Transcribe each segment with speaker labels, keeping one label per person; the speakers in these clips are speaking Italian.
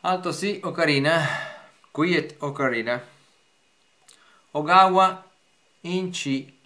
Speaker 1: Alto sì, ocarina. Quiet, ocarina. Ogawa in C.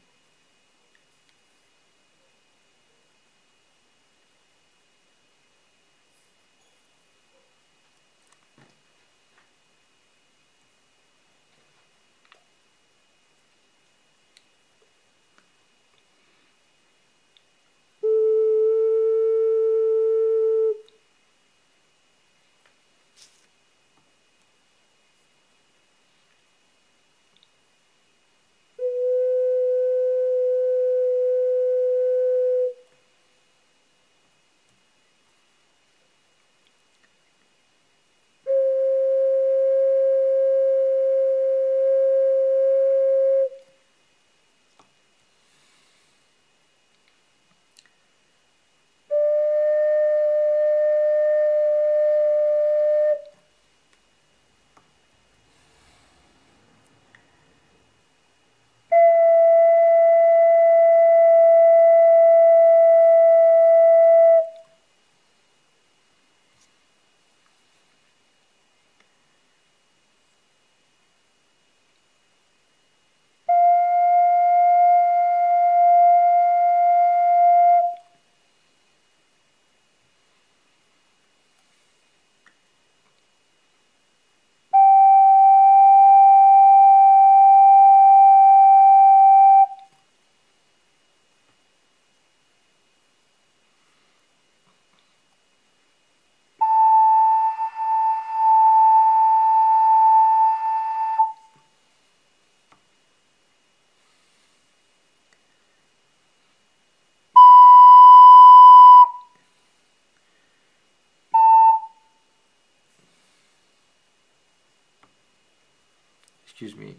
Speaker 1: excuse me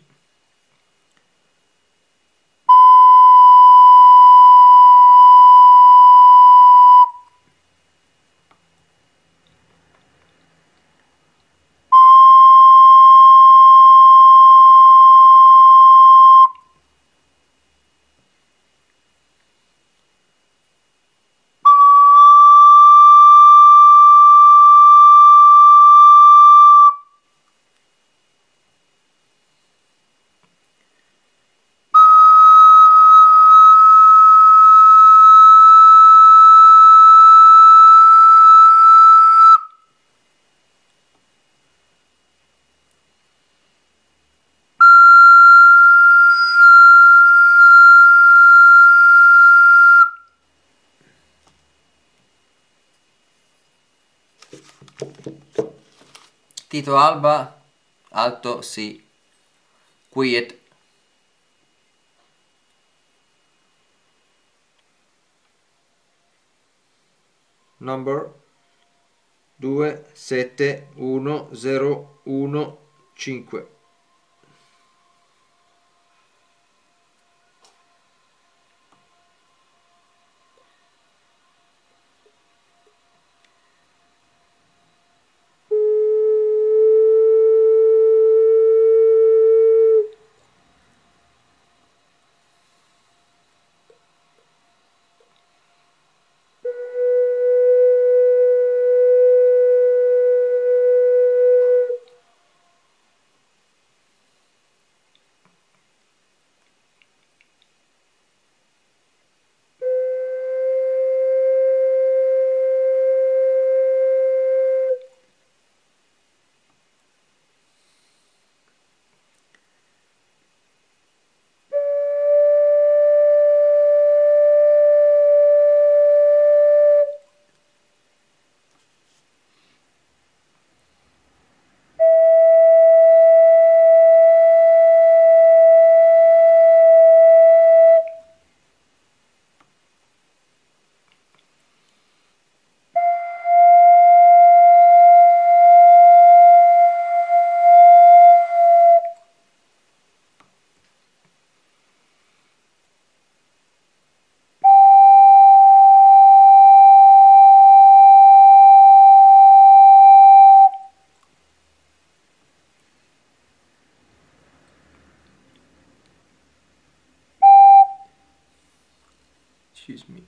Speaker 1: Tito Alba, alto sì. Quiet.
Speaker 2: Number 271015
Speaker 1: Excuse me.